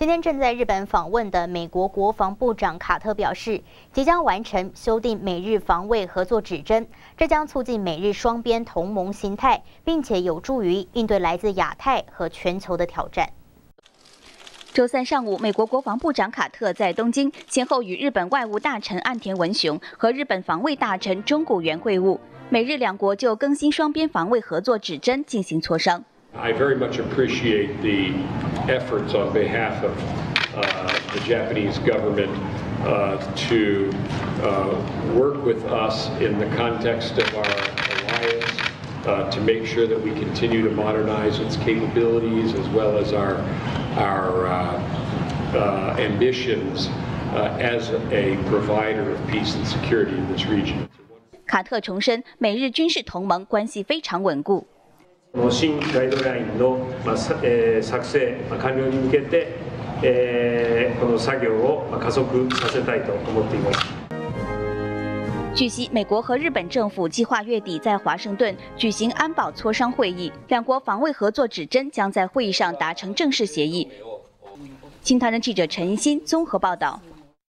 今天正在日本访问的美国国防部长卡特表示，即将完成修订美日防卫合作指针，这将促进美日双边同盟形态，并且有助于应对来自亚太和全球的挑战。周三上午，美国国防部长卡特在东京先后与日本外务大臣岸田文雄和日本防卫大臣中谷元会晤，美日两国就更新双边防卫合作指针进行磋商。I very much appreciate the efforts on behalf of uh, the Japanese government uh, to uh, work with us in the context of our alliance uh, to make sure that we continue to modernize its capabilities as well as our, our uh, uh, ambitions as a provider of peace and security in this region. 卡特重申，美日军事同盟关系非常稳固。 新ガイドラインの作成完了に向けてこの作業を加速させたいと思っています。据悉，美国和日本政府计划月底在华盛顿举行安保磋商会议，两国防卫合作指针将在会议上达成正式协议。新唐人记者陈欣综合报道。